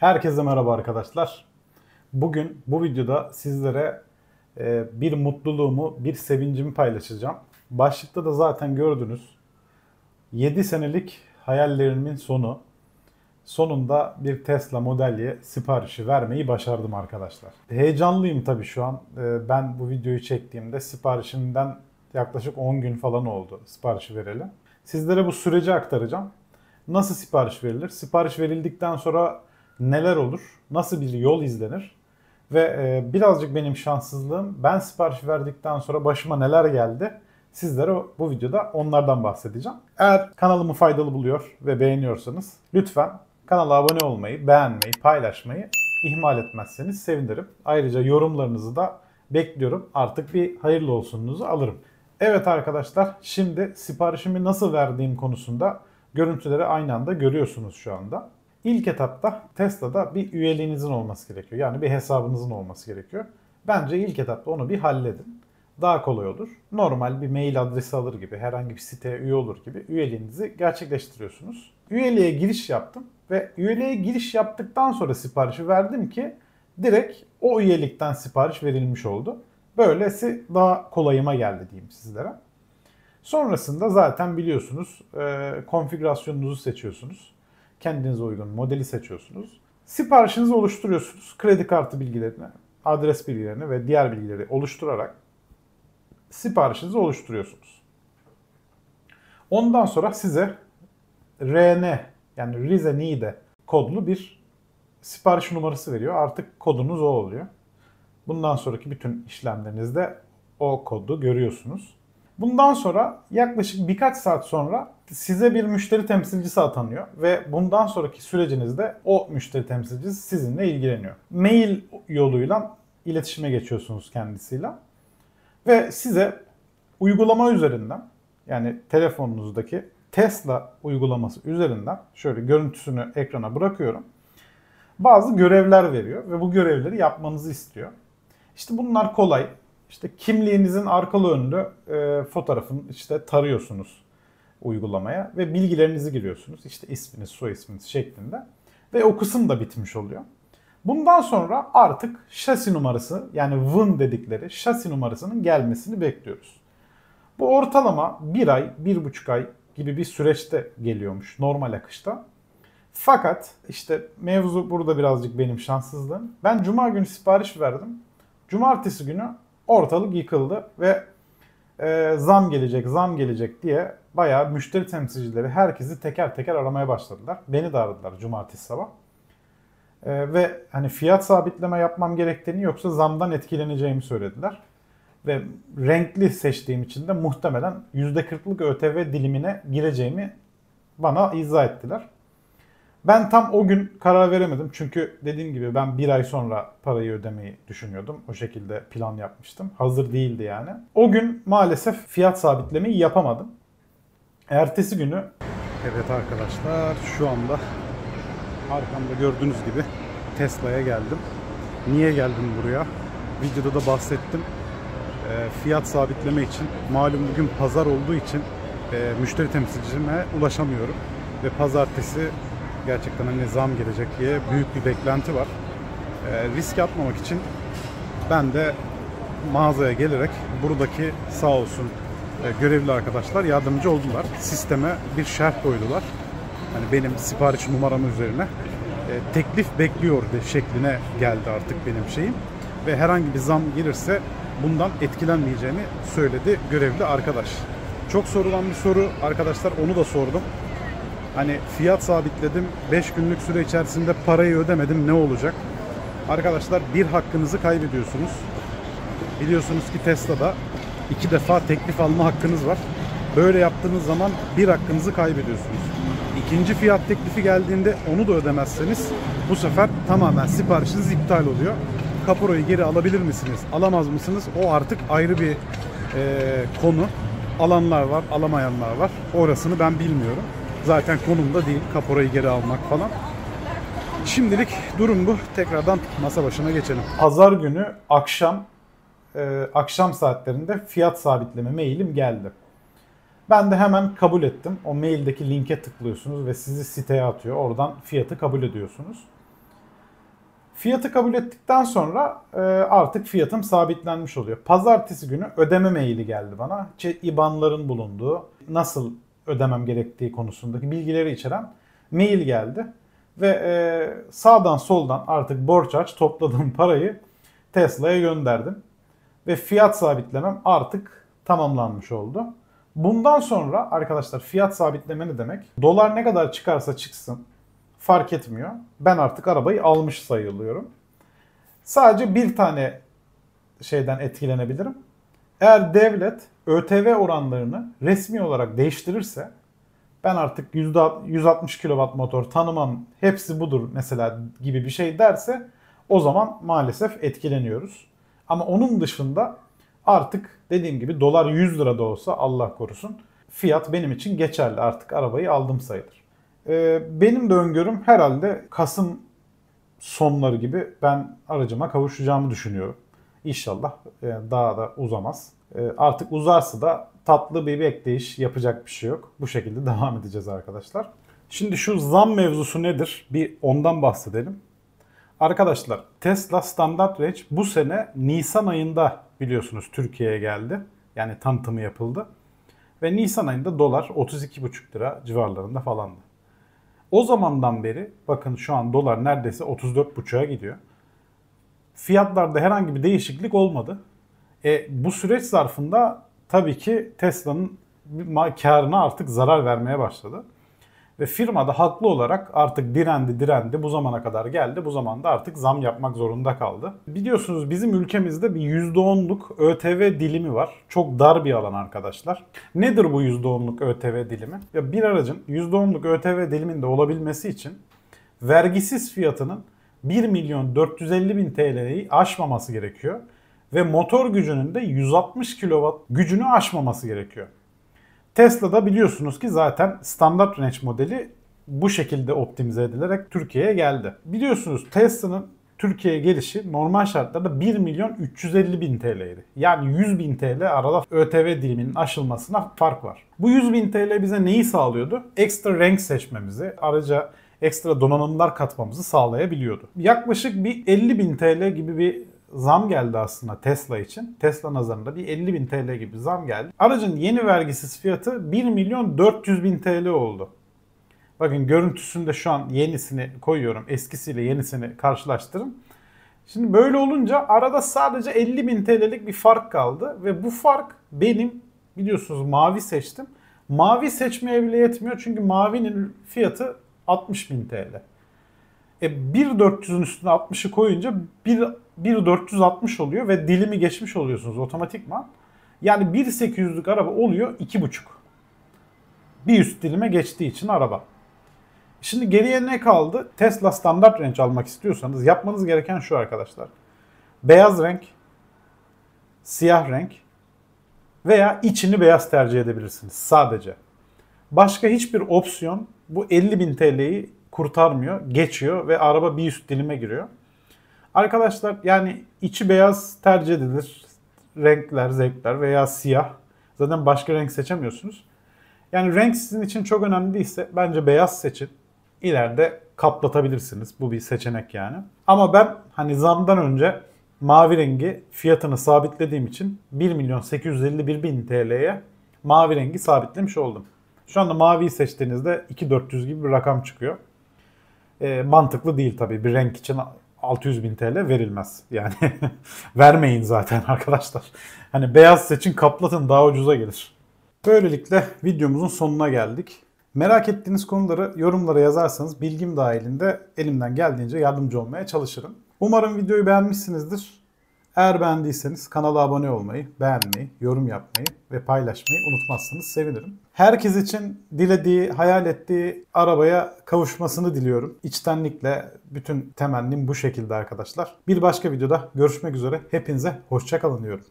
Herkese merhaba arkadaşlar. Bugün bu videoda sizlere e, bir mutluluğumu, bir sevincimi paylaşacağım. Başlıkta da zaten gördünüz. 7 senelik hayallerimin sonu. Sonunda bir Tesla Model siparişi vermeyi başardım arkadaşlar. Heyecanlıyım tabii şu an. E, ben bu videoyu çektiğimde siparişimden yaklaşık 10 gün falan oldu siparişi vereli. Sizlere bu süreci aktaracağım. Nasıl sipariş verilir? Sipariş verildikten sonra neler olur? Nasıl bir yol izlenir? Ve e, birazcık benim şanssızlığım ben sipariş verdikten sonra başıma neler geldi? Sizlere bu videoda onlardan bahsedeceğim. Eğer kanalımı faydalı buluyor ve beğeniyorsanız lütfen kanala abone olmayı, beğenmeyi, paylaşmayı ihmal etmezseniz sevinirim. Ayrıca yorumlarınızı da bekliyorum. Artık bir hayırlı olsununuzu alırım. Evet arkadaşlar şimdi siparişimi nasıl verdiğim konusunda görüntüleri aynı anda görüyorsunuz şu anda. İlk etapta Tesla'da bir üyeliğinizin olması gerekiyor. Yani bir hesabınızın olması gerekiyor. Bence ilk etapta onu bir halledin. Daha kolay olur. Normal bir mail adresi alır gibi, herhangi bir siteye üye olur gibi üyeliğinizi gerçekleştiriyorsunuz. Üyeliğe giriş yaptım ve üyeliğe giriş yaptıktan sonra siparişi verdim ki direkt o üyelikten sipariş verilmiş oldu. Böylesi daha kolayıma geldi diyeyim sizlere. Sonrasında zaten biliyorsunuz e, konfigürasyonunuzu seçiyorsunuz. Kendinize uygun modeli seçiyorsunuz. Siparişinizi oluşturuyorsunuz. Kredi kartı bilgilerini, adres bilgilerini ve diğer bilgileri oluşturarak siparişinizi oluşturuyorsunuz. Ondan sonra size RN yani Rize Niğde kodlu bir sipariş numarası veriyor. Artık kodunuz o oluyor. Bundan sonraki bütün işlemlerinizde o kodu görüyorsunuz. Bundan sonra yaklaşık birkaç saat sonra size bir müşteri temsilcisi atanıyor ve bundan sonraki sürecinizde o müşteri temsilcisi sizinle ilgileniyor. Mail yoluyla iletişime geçiyorsunuz kendisiyle ve size uygulama üzerinden yani telefonunuzdaki Tesla uygulaması üzerinden şöyle görüntüsünü ekrana bırakıyorum. Bazı görevler veriyor ve bu görevleri yapmanızı istiyor. İşte bunlar kolay. İşte kimliğinizin arkalı önlü e, fotoğrafını işte tarıyorsunuz uygulamaya ve bilgilerinizi giriyorsunuz. İşte isminiz, soy isminiz şeklinde. Ve o kısım da bitmiş oluyor. Bundan sonra artık şasi numarası yani VIN dedikleri şasi numarasının gelmesini bekliyoruz. Bu ortalama bir ay, bir buçuk ay gibi bir süreçte geliyormuş normal akışta. Fakat işte mevzu burada birazcık benim şanssızlığım. Ben cuma günü sipariş verdim. Cumartesi günü ortalık yıkıldı ve e, zam gelecek, zam gelecek diye bayağı müşteri temsilcileri herkesi teker teker aramaya başladılar. Beni de aradılar cumartesi sabah. E, ve hani fiyat sabitleme yapmam gerektiğini yoksa zamdan etkileneceğimi söylediler. Ve renkli seçtiğim için de muhtemelen %40'lık ÖTV dilimine gireceğimi bana izah ettiler. Ben tam o gün karar veremedim. Çünkü dediğim gibi ben bir ay sonra parayı ödemeyi düşünüyordum. O şekilde plan yapmıştım. Hazır değildi yani. O gün maalesef fiyat sabitlemeyi yapamadım. Ertesi günü Evet arkadaşlar şu anda arkamda gördüğünüz gibi Tesla'ya geldim. Niye geldim buraya? Videoda da bahsettim. E, fiyat sabitleme için malum bugün pazar olduğu için e, müşteri temsilcime ulaşamıyorum. Ve pazartesi gerçekten hani zam gelecek diye büyük bir beklenti var. E, risk atmamak için ben de mağazaya gelerek buradaki sağ olsun e, görevli arkadaşlar yardımcı oldular. Sisteme bir şerh koydular. Hani benim sipariş numaram üzerine e, teklif bekliyor şekline geldi artık benim şeyim. Ve herhangi bir zam gelirse bundan etkilenmeyeceğini söyledi görevli arkadaş. Çok sorulan bir soru arkadaşlar onu da sordum. Hani fiyat sabitledim. 5 günlük süre içerisinde parayı ödemedim ne olacak? Arkadaşlar bir hakkınızı kaybediyorsunuz. Biliyorsunuz ki Tesla'da iki defa teklif alma hakkınız var. Böyle yaptığınız zaman bir hakkınızı kaybediyorsunuz. İkinci fiyat teklifi geldiğinde onu da ödemezseniz bu sefer tamamen siparişiniz iptal oluyor. Kaporayı geri alabilir misiniz, alamaz mısınız? O artık ayrı bir e, konu. Alanlar var, alamayanlar var. Orasını ben bilmiyorum. Zaten konumda değil kaporayı geri almak falan. Şimdilik durum bu. Tekrardan masa başına geçelim. Pazar günü akşam e, akşam saatlerinde fiyat sabitleme mailim geldi. Ben de hemen kabul ettim. O maildeki linke tıklıyorsunuz ve sizi siteye atıyor. Oradan fiyatı kabul ediyorsunuz. Fiyatı kabul ettikten sonra e, artık fiyatım sabitlenmiş oluyor. Pazartesi günü ödeme maili geldi bana. İşte IBAN'ların bulunduğu, nasıl ödemem gerektiği konusundaki bilgileri içeren mail geldi. Ve e, sağdan soldan artık borç aç topladığım parayı Tesla'ya gönderdim. Ve fiyat sabitlemem artık tamamlanmış oldu. Bundan sonra arkadaşlar fiyat sabitleme ne demek? Dolar ne kadar çıkarsa çıksın fark etmiyor. Ben artık arabayı almış sayılıyorum. Sadece bir tane şeyden etkilenebilirim. Eğer devlet ÖTV oranlarını resmi olarak değiştirirse ben artık 160 kW motor tanımam hepsi budur mesela gibi bir şey derse o zaman maalesef etkileniyoruz. Ama onun dışında artık dediğim gibi dolar 100 lira da olsa Allah korusun fiyat benim için geçerli artık arabayı aldım sayılır. Ee, benim de öngörüm herhalde Kasım sonları gibi ben aracıma kavuşacağımı düşünüyorum. İnşallah e, daha da uzamaz. E, artık uzarsa da tatlı bir bekleyiş yapacak bir şey yok. Bu şekilde devam edeceğiz arkadaşlar. Şimdi şu zam mevzusu nedir? Bir ondan bahsedelim. Arkadaşlar Tesla Standart Range bu sene Nisan ayında biliyorsunuz Türkiye'ye geldi. Yani tanıtımı yapıldı. Ve Nisan ayında dolar 32,5 lira civarlarında falandı. O zamandan beri bakın şu an dolar neredeyse 34,5'a gidiyor. Fiyatlarda herhangi bir değişiklik olmadı. E, bu süreç zarfında tabii ki Tesla'nın karına artık zarar vermeye başladı. Ve firma da haklı olarak artık direndi direndi bu zamana kadar geldi. Bu zamanda artık zam yapmak zorunda kaldı. Biliyorsunuz bizim ülkemizde bir %10'luk ÖTV dilimi var. Çok dar bir alan arkadaşlar. Nedir bu %10'luk ÖTV dilimi? Ya bir aracın %10'luk ÖTV diliminde olabilmesi için vergisiz fiyatının 1 milyon 450 bin TL'yi aşmaması gerekiyor. Ve motor gücünün de 160 kW gücünü aşmaması gerekiyor. Tesla'da biliyorsunuz ki zaten standart range modeli bu şekilde optimize edilerek Türkiye'ye geldi. Biliyorsunuz Tesla'nın Türkiye'ye gelişi normal şartlarda 1 milyon 350 bin TL'ydi. Yani 100 bin TL arada ÖTV diliminin aşılmasına fark var. Bu 100 bin TL bize neyi sağlıyordu? Ekstra renk seçmemizi, araca ekstra donanımlar katmamızı sağlayabiliyordu. Yaklaşık bir 50 bin TL gibi bir zam geldi aslında Tesla için. Tesla nazarında bir 50 bin TL gibi zam geldi. Aracın yeni vergisiz fiyatı 1 milyon 400 bin TL oldu. Bakın görüntüsünde şu an yenisini koyuyorum. Eskisiyle yenisini karşılaştırın. Şimdi böyle olunca arada sadece 50 bin TL'lik bir fark kaldı. Ve bu fark benim biliyorsunuz mavi seçtim. Mavi seçmeye bile yetmiyor. Çünkü mavinin fiyatı 60 bin TL. E 1.400'ün üstüne 60'ı koyunca 1 1.460 oluyor ve dilimi geçmiş oluyorsunuz otomatikman. Yani 1.800'lük araba oluyor 2.5. Bir üst dilime geçtiği için araba. Şimdi geriye ne kaldı? Tesla standart renk almak istiyorsanız yapmanız gereken şu arkadaşlar. Beyaz renk, siyah renk veya içini beyaz tercih edebilirsiniz sadece. Başka hiçbir opsiyon bu 50.000 TL'yi kurtarmıyor, geçiyor ve araba bir üst dilime giriyor. Arkadaşlar yani içi beyaz tercih edilir. Renkler, zevkler veya siyah. Zaten başka renk seçemiyorsunuz. Yani renk sizin için çok önemli değilse bence beyaz seçin. İleride kaplatabilirsiniz. Bu bir seçenek yani. Ama ben hani zamdan önce mavi rengi fiyatını sabitlediğim için 1 milyon 851 bin TL'ye mavi rengi sabitlemiş oldum. Şu anda maviyi seçtiğinizde 2400 gibi bir rakam çıkıyor. E, mantıklı değil tabii bir renk için 600 bin TL verilmez. Yani vermeyin zaten arkadaşlar. Hani beyaz seçin kaplatın daha ucuza gelir. Böylelikle videomuzun sonuna geldik. Merak ettiğiniz konuları yorumlara yazarsanız bilgim dahilinde elimden geldiğince yardımcı olmaya çalışırım. Umarım videoyu beğenmişsinizdir. Eğer beğendiyseniz kanala abone olmayı, beğenmeyi, yorum yapmayı ve paylaşmayı unutmazsanız sevinirim. Herkes için dilediği, hayal ettiği arabaya kavuşmasını diliyorum. İçtenlikle bütün temennim bu şekilde arkadaşlar. Bir başka videoda görüşmek üzere. Hepinize hoşçakalın diyorum.